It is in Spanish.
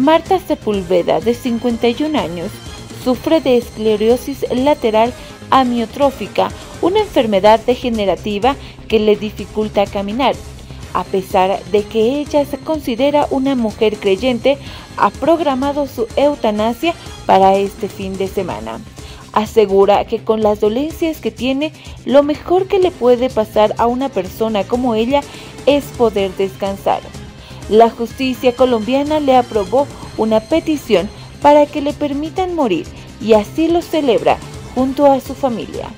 Marta Sepúlveda, de 51 años, sufre de esclerosis lateral amiotrófica, una enfermedad degenerativa que le dificulta caminar. A pesar de que ella se considera una mujer creyente, ha programado su eutanasia para este fin de semana. Asegura que con las dolencias que tiene, lo mejor que le puede pasar a una persona como ella es poder descansar. La justicia colombiana le aprobó una petición para que le permitan morir y así lo celebra junto a su familia.